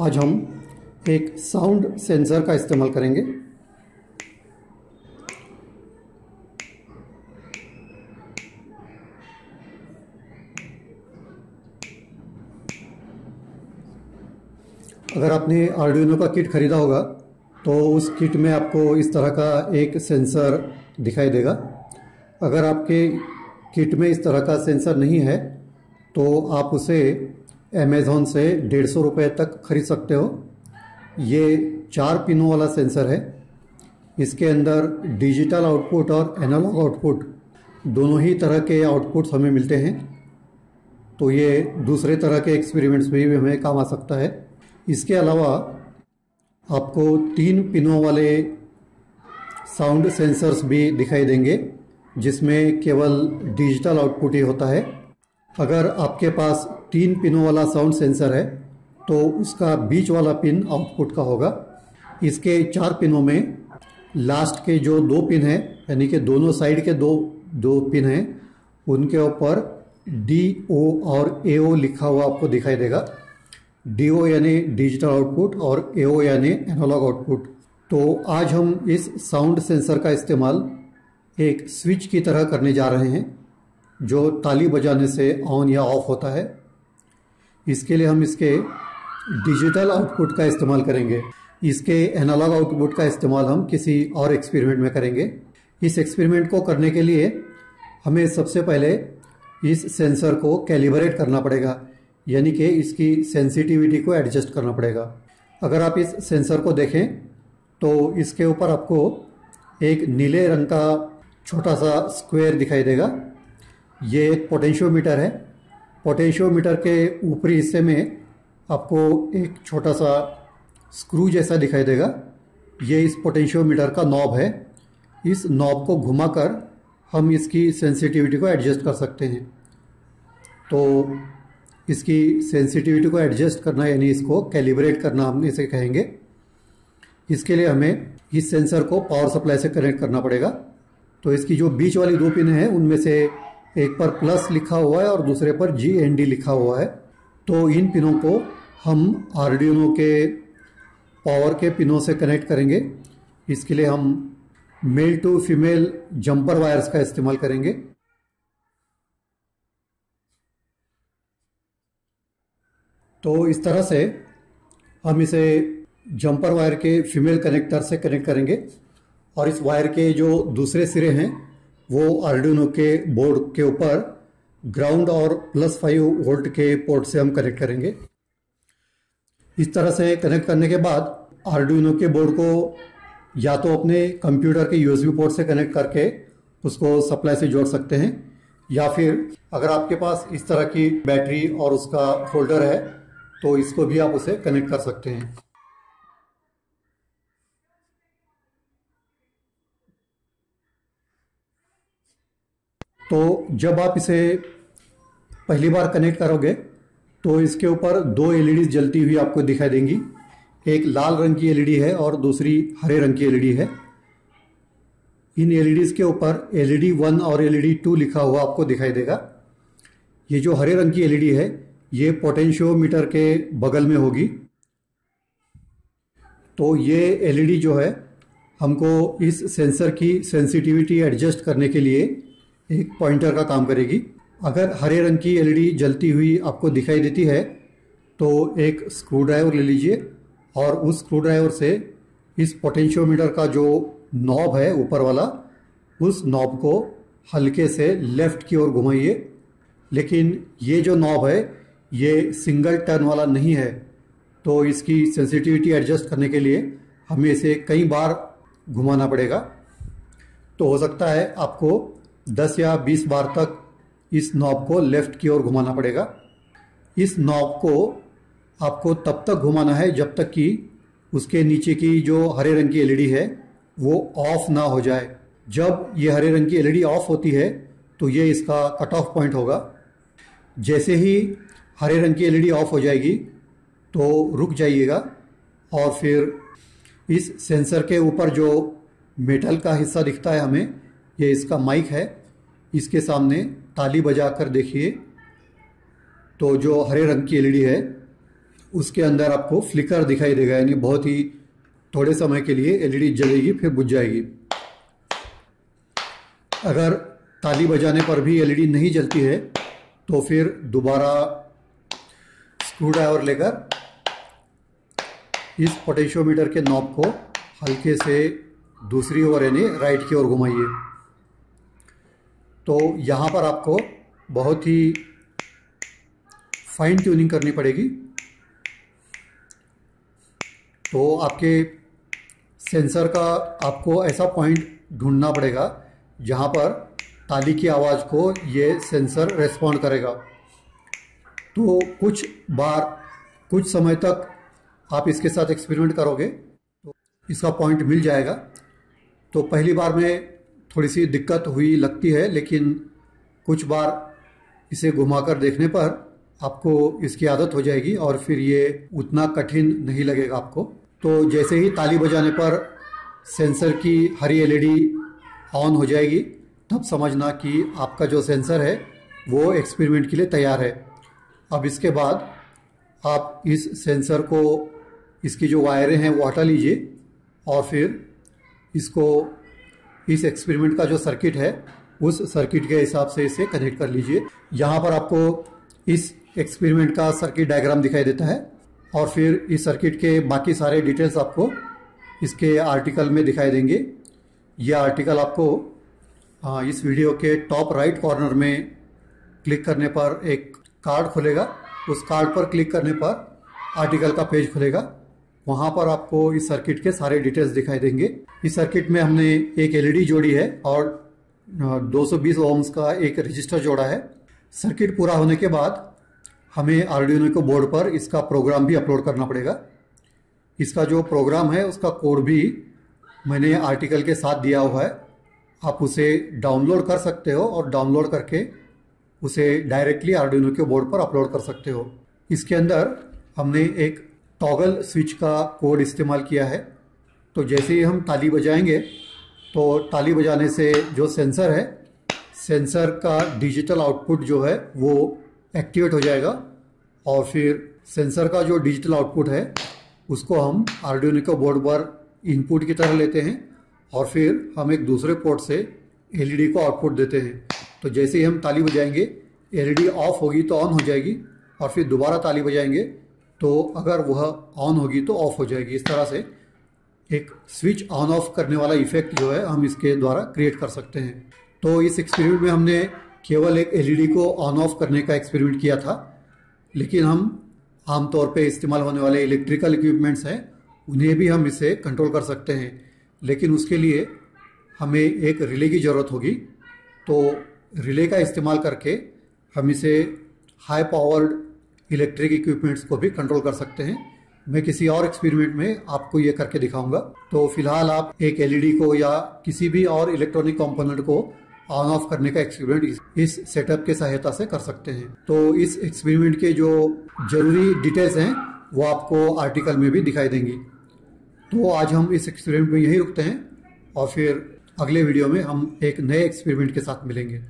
आज हम एक साउंड सेंसर का इस्तेमाल करेंगे। अगर आपने आर्डिनो का किट खरीदा होगा तो उस किट में आपको इस तरह का एक सेंसर दिखाई देगा। अगर आपके किट में इस तरह का सेंसर नहीं है तो आप उसे अमेज़ोन से डेढ़ सौ रुपये तक खरीद सकते हो। ये चार पिनों वाला सेंसर है। इसके अंदर डिजिटल आउटपुट और एनालॉग आउटपुट दोनों ही तरह के आउटपुट्स हमें मिलते हैं। तो ये दूसरे तरह के एक्सपेरिमेंट्स में भी हमें काम आ सकता है। इसके अलावा आपको तीन पिनों वाले साउंड सेंसर्स भी दिखाई देंगे, जिसमें केवल डिजिटल आउटपुट ही होता है। अगर आपके पास तीन पिनों वाला साउंड सेंसर है तो उसका बीच वाला पिन आउटपुट का होगा। इसके चार पिनों में लास्ट के जो दो पिन हैं, यानी कि दोनों साइड के दो दो पिन हैं, उनके ऊपर डी ओ और ए ओ लिखा हुआ आपको दिखाई देगा। डी ओ यानी डिजिटल आउटपुट और ए ओ यानी एनालॉग आउटपुट तो आज हम इस साउंड सेंसर का इस्तेमाल एक स्विच की तरह करने जा रहे हैं। जो ताली बजाने से ऑन या ऑफ़ होता है, इसके लिए हम इसके डिजिटल आउटपुट का इस्तेमाल करेंगे। इसके एनालॉग आउटपुट का इस्तेमाल हम किसी और एक्सपेरिमेंट में करेंगे। इस एक्सपेरिमेंट को करने के लिए हमें सबसे पहले इस सेंसर को कैलिब्रेट करना पड़ेगा, यानी कि इसकी सेंसिटिविटी को एडजस्ट करना पड़ेगा। अगर आप इस सेंसर को देखें तो इसके ऊपर आपको एक नीले रंग का छोटा सा स्क्वायर दिखाई देगा। ये एक पोटेंशियोमीटर है। पोटेंशियोमीटर के ऊपरी हिस्से में आपको एक छोटा सा स्क्रू जैसा दिखाई देगा। ये इस पोटेंशियोमीटर का नॉब है। इस नॉब को घुमाकर हम इसकी सेंसिटिविटी को एडजस्ट कर सकते हैं। तो इसकी सेंसिटिविटी को एडजस्ट करना, यानी इसको कैलिब्रेट करना हम इसे कहेंगे। इसके लिए हमें इस सेंसर को पावर सप्लाई से कनेक्ट करना पड़ेगा। तो इसकी जो बीच वाली दो पिन हैं, उनमें से एक पर प्लस लिखा हुआ है और दूसरे पर जी एन डी लिखा हुआ है। तो इन पिनों को हम आर्डिनो के पावर के पिनों से कनेक्ट करेंगे। इसके लिए हम male to female jumper wires का इस्तेमाल करेंगे। तो इस तरह से हम इसे जंपर वायर के फीमेल कनेक्टर से कनेक्ट करेंगे और इस वायर के जो दूसरे सिरे हैं वो आर्डिनो के बोर्ड के ऊपर ग्राउंड और प्लस फाइव वोल्ट के पोर्ट से हम कनेक्ट करेंगे। इस तरह से कनेक्ट करने के बाद आर्डिनो के बोर्ड को या तो अपने कंप्यूटर के यूएसबी पोर्ट से कनेक्ट करके उसको सप्लाई से जोड़ सकते हैं, या फिर अगर आपके पास इस तरह की बैटरी और उसका होल्डर है तो इसको भी आप उसे कनेक्ट कर सकते हैं। तो जब आप इसे पहली बार कनेक्ट करोगे तो इसके ऊपर दो एलईडी जलती हुई आपको दिखाई देंगी। एक लाल रंग की एलईडी है और दूसरी हरे रंग की एलईडी है। इन एलईडीज के ऊपर एलईडी वन और एलईडी टू लिखा हुआ आपको दिखाई देगा। ये जो हरे रंग की एलईडी है, ये पोटेंशियोमीटर के बगल में होगी। तो ये एलईडी जो है, हमको इस सेंसर की सेंसिटिविटी एडजस्ट करने के लिए एक पॉइंटर का काम करेगी। अगर हरे रंग की एलईडी जलती हुई आपको दिखाई देती है तो एक स्क्रू ड्राइवर ले लीजिए और उस स्क्रू ड्राइवर से इस पोटेंशियोमीटर का जो नॉब है ऊपर वाला, उस नॉब को हल्के से लेफ़्ट की ओर घुमाइए। लेकिन ये जो नॉब है, ये सिंगल टर्न वाला नहीं है। तो इसकी सेंसिटिविटी एडजस्ट करने के लिए हमें इसे कई बार घुमाना पड़ेगा। तो हो सकता है आपको 10 या 20 बार तक इस नॉब को लेफ़्ट की ओर घुमाना पड़ेगा। इस नॉब को आपको तब तक घुमाना है जब तक कि उसके नीचे की जो हरे रंग की एलईडी है, वो ऑफ़ ना हो जाए। जब ये हरे रंग की एलईडी ऑफ़ होती है तो ये इसका कट ऑफ़ पॉइंट होगा। जैसे ही हरे रंग की एलईडी ऑफ़ हो जाएगी तो रुक जाइएगा और फिर इस सेंसर के ऊपर जो मेटल का हिस्सा दिखता है हमें ये इसका माइक है। इसके सामने ताली बजा कर देखिए। तो जो हरे रंग की एलईडी है, उसके अंदर आपको फ्लिकर दिखाई देगा, यानी बहुत ही थोड़े समय के लिए एलईडी जलेगी, फिर बुझ जाएगी। अगर ताली बजाने पर भी एलईडी नहीं जलती है तो फिर दोबारा स्क्रू ड्राइवर लेकर इस पोटेशियोमीटर के नॉब को हल्के से दूसरी ओर, यानी राइट की ओर घुमाइए। तो यहाँ पर आपको बहुत ही फाइन ट्यूनिंग करनी पड़ेगी। तो आपके सेंसर का आपको ऐसा पॉइंट ढूंढना पड़ेगा जहाँ पर ताली की आवाज़ को ये सेंसर रेस्पॉन्ड करेगा। तो कुछ बार, कुछ समय तक आप इसके साथ एक्सपेरिमेंट करोगे तो इसका पॉइंट मिल जाएगा। तो पहली बार में थोड़ी सी दिक्कत हुई, लगती है, लेकिन कुछ बार इसे घुमाकर देखने पर आपको इसकी आदत हो जाएगी और फिर ये उतना कठिन नहीं लगेगा आपको। तो जैसे ही ताली बजाने पर सेंसर की हरी एलईडी ऑन हो जाएगी, तब समझना कि आपका जो सेंसर है, वो एक्सपेरिमेंट के लिए तैयार है। अब इसके बाद आप इस सेंसर को, इसकी जो वायरें हैं, वो हटा लीजिए और फिर इसको इस एक्सपेरिमेंट का जो सर्किट है, उस सर्किट के हिसाब से इसे कनेक्ट कर लीजिए। यहाँ पर आपको इस एक्सपेरिमेंट का सर्किट डायग्राम दिखाई देता है और फिर इस सर्किट के बाकी सारे डिटेल्स आपको इसके आर्टिकल में दिखाई देंगे। यह आर्टिकल आपको इस वीडियो के टॉप राइट कॉर्नर में क्लिक करने पर एक कार्ड खुलेगा। उस कार्ड पर क्लिक करने पर आर्टिकल का पेज खुलेगा। वहाँ पर आपको इस सर्किट के सारे डिटेल्स दिखाई देंगे। इस सर्किट में हमने एक एलईडी जोड़ी है और 220 ओम्स का एक रजिस्टर जोड़ा है। सर्किट पूरा होने के बाद हमें आर्डिनो को बोर्ड पर इसका प्रोग्राम भी अपलोड करना पड़ेगा। इसका जो प्रोग्राम है, उसका कोड भी मैंने आर्टिकल के साथ दिया हुआ है। आप उसे डाउनलोड कर सकते हो और डाउनलोड करके उसे डायरेक्टली आर्डिनो के बोर्ड पर अपलोड कर सकते हो। इसके अंदर हमने एक टॉगल स्विच का कोड इस्तेमाल किया है। तो जैसे ही हम ताली बजाएँगे तो ताली बजाने से जो सेंसर है सेंसर का डिजिटल आउटपुट जो है, वो एक्टिवेट हो जाएगा। और फिर सेंसर का जो डिजिटल आउटपुट है, उसको हम आर्डियो बोर्ड पर इनपुट की तरह लेते हैं और फिर हम एक दूसरे पोर्ट से एलईडी को आउटपुट देते हैं। तो जैसे ही हम ताली बजाएँगे एलईडी ऑफ़ होगी तो ऑन हो जाएगी और फिर दोबारा ताली बजाएँगे तो अगर वह ऑन होगी तो ऑफ़ हो जाएगी। इस तरह से एक स्विच ऑन ऑफ़ करने वाला इफ़ेक्ट जो है हम इसके द्वारा क्रिएट कर सकते हैं। तो इस एक्सपेरिमेंट में हमने केवल एक एलईडी को ऑन ऑफ़ करने का एक्सपेरिमेंट किया था, लेकिन हम आमतौर पे इस्तेमाल होने वाले इलेक्ट्रिकल इक्विपमेंट्स हैं, उन्हें भी हम इसे कंट्रोल कर सकते हैं। लेकिन उसके लिए हमें एक रिले की ज़रूरत होगी। तो रिले का इस्तेमाल करके हम इसे हाई पावर्ड इलेक्ट्रिक इक्विपमेंट्स को भी कंट्रोल कर सकते हैं। मैं किसी और एक्सपेरिमेंट में आपको ये करके दिखाऊँगा। तो फ़िलहाल आप एक एलईडी को या किसी भी और इलेक्ट्रॉनिक कंपोनेंट को ऑन ऑफ़ करने का एक्सपेरिमेंट इस सेटअप के सहायता से कर सकते हैं। तो इस एक्सपेरिमेंट के जो ज़रूरी डिटेल्स हैं, वो आपको आर्टिकल में भी दिखाई देंगी। तो आज हम इस एक्सपेरिमेंट में यही रुकते हैं और फिर अगले वीडियो में हम एक नए एक्सपेरिमेंट के साथ मिलेंगे।